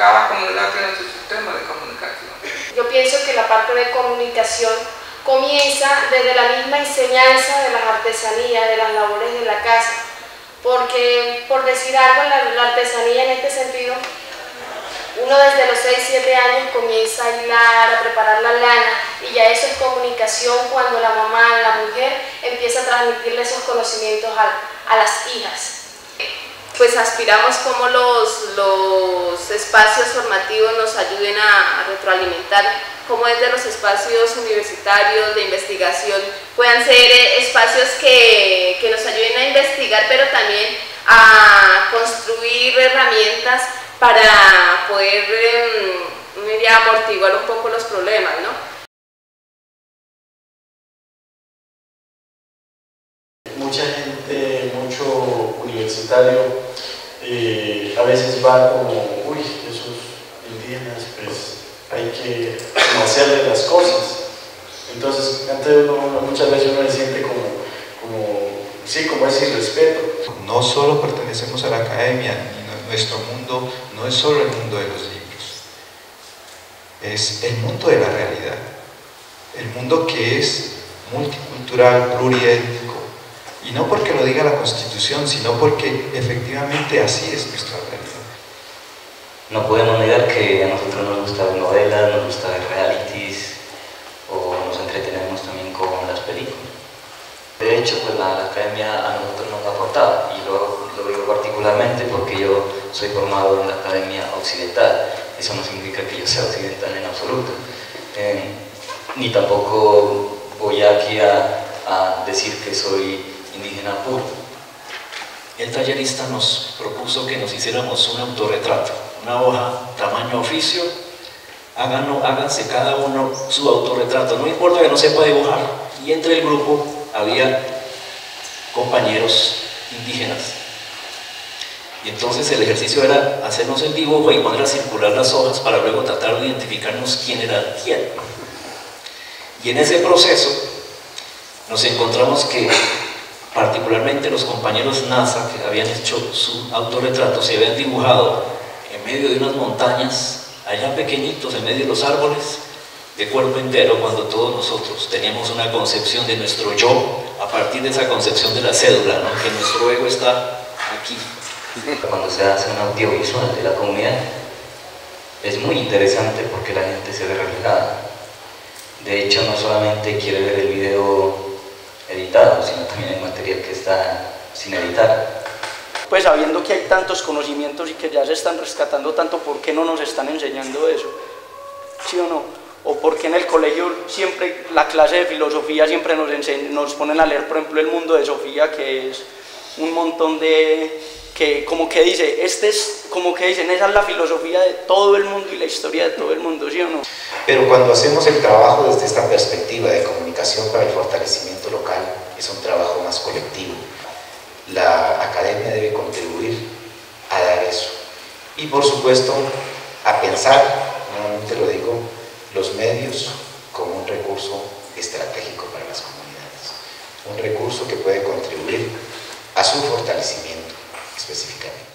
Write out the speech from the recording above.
cada comunidad tiene su sistema de comunicación. Yo pienso que la parte de comunicación comienza desde la misma enseñanza de las artesanías, de las labores de la casa, porque por decir algo, la, artesanía en este sentido, uno desde los 6, 7 años comienza a hilar, a preparar la lana y ya eso es comunicación cuando la mamá, la mujer, empieza a transmitirle esos conocimientos a, a las hijas pues aspiramos como los, los espacios formativos nos ayuden a, retroalimentar, como desde los espacios universitarios de investigación puedan ser eh, espacios que, que nos ayuden a investigar, pero también a construir herramientas para poder eh, amortiguar un poco los problemas, ¿no? Mucha gente, mucho universitario eh, a veces va como, uy, esos indígenas, pues hay que hacerle las cosas. Entonces, antes muchas veces uno se siente como, como, sí, como ese irrespeto. No solo pertenecemos a la academia, nuestro mundo no es solo el mundo de los libros, es el mundo de la realidad, el mundo que es multicultural, pluriétnico, y no porque lo diga la Constitución, sino porque efectivamente así es nuestra realidad. No podemos negar que a nosotros nos gusta ver novelas, nos gusta ver realities o nos entretenemos también con las películas. De hecho, pues la, academia a nosotros nos ha aportado, y lo, lo, digo particularmente porque yo soy formado en la academia occidental. Eso no significa que yo sea occidental en absoluto. Eh, ni tampoco voy aquí a, a decir que soy indígena puro. El tallerista nos propuso que nos hiciéramos un autorretrato, una hoja tamaño oficio, háganse cada uno su autorretrato, no importa que no sepa dibujar. Y entre el grupo había compañeros indígenas. Y entonces el ejercicio era hacernos el dibujo y poner a circular las hojas para luego tratar de identificarnos quién era quién. Y en ese proceso nos encontramos que particularmente los compañeros NASA que habían hecho su autorretrato, se habían dibujado en medio de unas montañas, allá pequeñitos, en medio de los árboles, de cuerpo entero, cuando todos nosotros teníamos una concepción de nuestro yo, a partir de esa concepción de la cédula, que nuestro ego está aquí. Cuando se hace un audiovisual de la comunidad, es muy interesante porque la gente se ve reflejada. De hecho, no solamente quiere ver el video editado, sino también el material que está sin editar. Pues sabiendo que hay tantos conocimientos y que ya se están rescatando tanto, ¿por qué no nos están enseñando eso? ¿Sí o no? ¿O por qué en el colegio siempre la clase de filosofía siempre nos, nos ponen a leer, por ejemplo, El mundo de Sofía, que es un montón de, que como que dice, este es, como que dicen, esa es la filosofía de todo el mundo y la historia de todo el mundo, ¿sí o no? Pero cuando hacemos el trabajo desde esta perspectiva de comunicación para el fortalecimiento local, es un trabajo más colectivo. La academia debe contribuir a dar eso. A pensar, nuevamente lo digo, los medios como un recurso estratégico para las comunidades. Un recurso que puede contribuir a su fortalecimiento específicamente.